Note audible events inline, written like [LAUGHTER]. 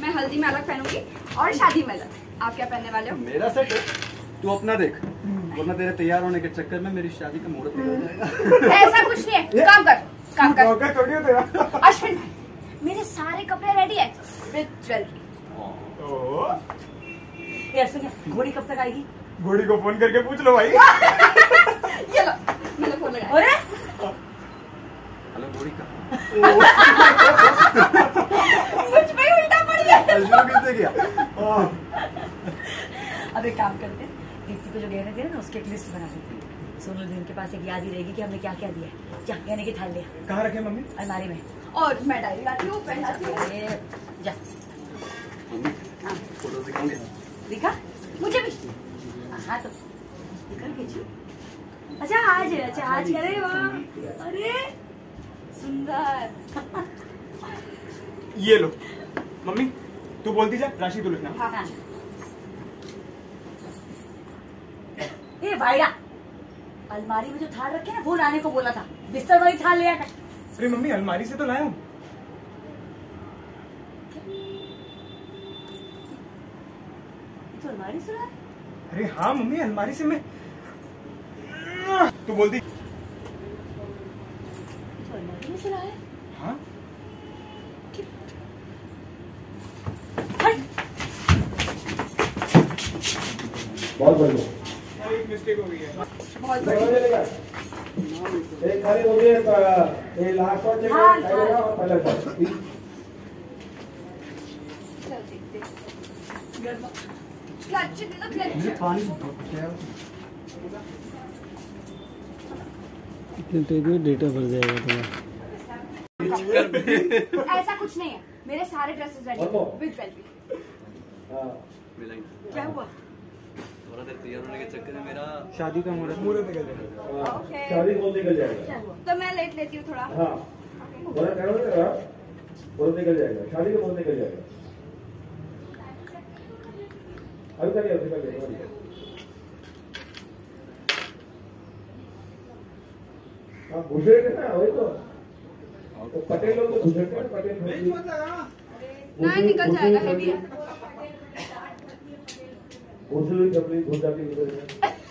मैं हल्दी में अलग पहनूँगी और शादी में अलग। आप क्या पहनने वाले हो? मेरा सेट तू अपना देख। वरना तेरे तैयार होने के चक्कर में मेरी शादी का मुहूर्त निकल जाएगा। ऐसा कुछ नहीं है। काम कर काम कर। अश्विन मेरे सारे कपड़े रेडी है। घोड़ी कब तक आएगी? घोड़ी को फ़ोन करके पूछ लो भाई। ये लो मैंने फ़ोन लगाया अरे। हेलो घोड़ी का [LAUGHS] मुझ पे ही उल्टा पड़ गया शुरू किसने किया हाँ, अब एक काम करते हैं। दीप्ति को जो गहने दिए ना उसकी एक लिस्ट बना देते हैं। सोनल दिन के पास एक याद ही रहेगी कि हमने क्या क्या दिया है। जा गहने की थाल। लिया कहाँ रखे मम्मी? अलमारी में। और मैं डायरी लाती हूँ पेन लाती हूँ। जा। मम्मी दिखा? मुझे भी? हाँ तो अच्छा आज अच्छा आज अरे वाह अरे सुंदर। ये लो। मम्मी तू बोलती जा राशि तू लिखना। हाँ। ए भाईरा अलमारी में जो थाल रखे ना वो लाने को बोला था। बिस्तर वाली थाल ले आकर। अरे मम्मी अलमारी से तो लाया हूँ। तो अलमारी से लाया? अरे हाँ मम्मी अलमारी से मैं तू बोलती ये तो अलमारी में से लाया? हाँ। बहुत बढ़िया। एक मिस्टेक हो गई है। एक खाली हो ये लास्ट चेक हाँ, करेगा और पहले हैं। पानी इतने तेज में डेटा भर जाएगा तुम्हारा ऐसा कुछ नहीं है। मेरे सारे ड्रेसेस रेडी विद हाँ। क्या हुआ? थोड़ा तैयार होने के चक्कर में मेरा शादी का मुहूर्त। मुहूर्त निकल जाएगा। हाँ, शादी कौन निकल जाएगा। तो मैं लेट लेती हूँ थोड़ा। हाँ। बोल निकल जाएगा। शादी का बोल निकल जाएगा। अभी कर लिया अभी कर लिया हाँ घुसेड़ के ना वही तो। तो पटेल लोग तो घुसेड़ते हैं पटेल। फैमिली। ना निकल जाएगा हैवी है। घुस भी फैमिली भी जाती है।